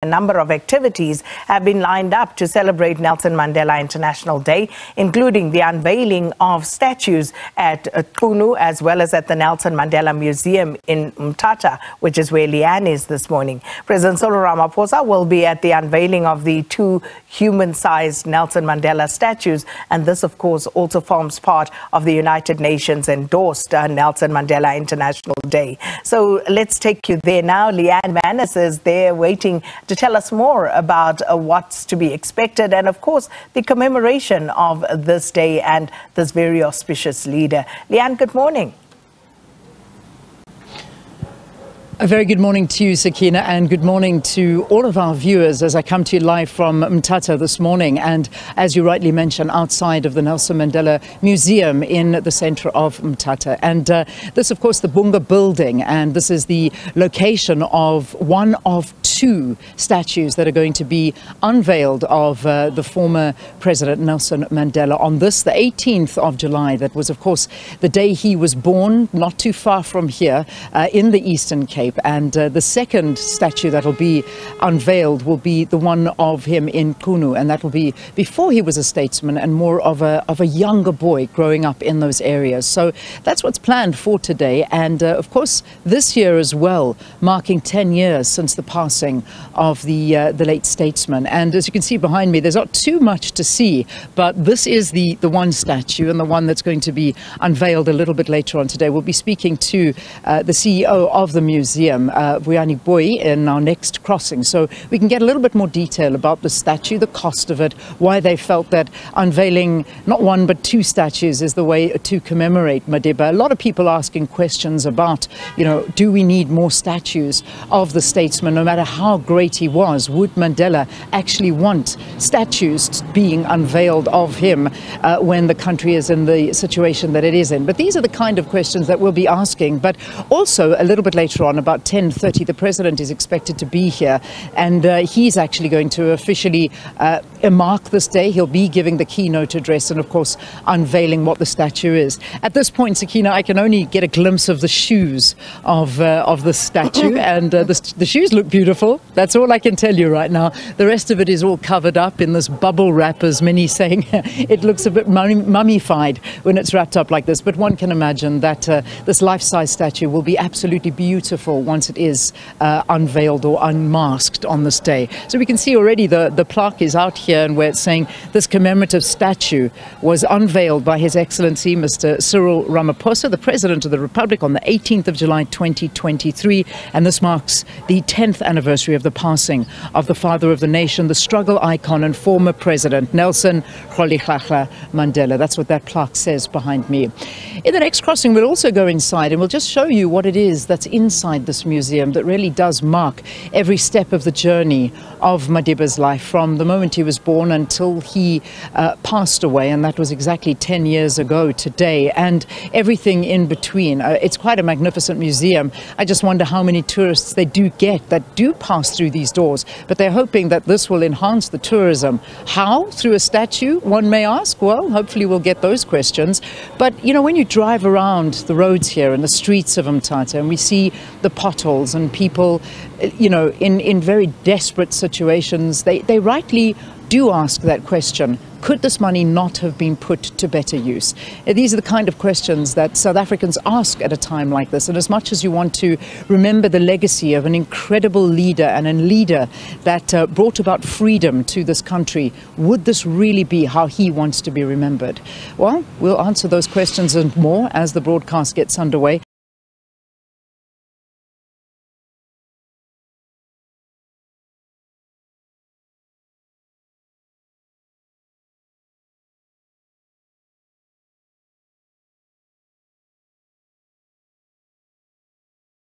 A number of activities have been lined up to celebrate Nelson Mandela International Day, including the unveiling of statues at Qunu as well as at the Nelson Mandela Museum in Mthatha, which is where Leanne is this morning. President Cyril Ramaphosa will be at the unveiling of the two human-sized Nelson Mandela statues, and this, of course, also forms part of the United Nations endorsed uh, Nelson Mandela International Day. So let's take you there now. Leanne Manas is there waiting to tell us more about uh, what's to be expected and, of course, the commemoration of this day and this very auspicious leader. Leanne, good morning. A very good morning to you, Sakina, and good morning to all of our viewers as I come to you live from Mthatha this morning. And as you rightly mentioned, outside of the Nelson Mandela Museum in the center of Mthatha. And uh, this, of course, the Bunga building, and this is the location of one of two statues that are going to be unveiled of uh, the former President Nelson Mandela on this, the 18th of July. That was, of course, the day he was born, not too far from here uh, in the Eastern Cape. And uh, the second statue that will be unveiled will be the one of him in Qunu, and that will be before he was a statesman and more of a, of a younger boy growing up in those areas. So that's what's planned for today. And uh, of course, this year as well, marking 10 years since the passing of the uh, the late statesman. And as you can see behind me, there's not too much to see, but this is the the one statue and the one that's going to be unveiled a little bit later on today. We'll be speaking to uh, the CEO of the museum, uh, Vuyani Boy, in our next crossing, so we can get a little bit more detail about the statue, the cost of it, why they felt that unveiling not one but two statues is the way to commemorate Madiba. A lot of people asking questions about, you know, do we need more statues of the statesman, no matter how great he was, would Mandela actually want statues being unveiled of him uh, when the country is in the situation that it is in? But these are the kind of questions that we'll be asking. But also a little bit later on, about 10.30, the president is expected to be here and uh, he's actually going to officially uh, mark this day. He'll be giving the keynote address and, of course, unveiling what the statue is. At this point, Sakina, I can only get a glimpse of the shoes of, uh, of the statue and uh, the, the shoes look beautiful beautiful. That's all I can tell you right now. The rest of it is all covered up in this bubble wrap, as many saying. it looks a bit mummified when it's wrapped up like this. But one can imagine that uh, this life-size statue will be absolutely beautiful once it is uh, unveiled or unmasked on this day. So we can see already the, the plaque is out here and where it's saying this commemorative statue was unveiled by His Excellency Mr. Cyril Ramaphosa, the President of the Republic, on the 18th of July 2023. And this marks the 10th anniversary anniversary of the passing of the father of the nation, the struggle icon and former president, Nelson Rolihlahla Mandela. That's what that plaque says behind me. In the next crossing, we'll also go inside and we'll just show you what it is that's inside this museum that really does mark every step of the journey of Madiba's life from the moment he was born until he uh, passed away, and that was exactly 10 years ago today, and everything in between. Uh, it's quite a magnificent museum. I just wonder how many tourists they do get that do pass through these doors, but they're hoping that this will enhance the tourism. How? Through a statue, one may ask. Well, hopefully we'll get those questions. But, you know, when you drive around the roads here and the streets of Mthatha and we see the potholes and people, you know, in, in very desperate situations, they, they rightly do ask that question could this money not have been put to better use? Uh, these are the kind of questions that South Africans ask at a time like this. And as much as you want to remember the legacy of an incredible leader and a leader that uh, brought about freedom to this country, would this really be how he wants to be remembered? Well, we'll answer those questions and more as the broadcast gets underway.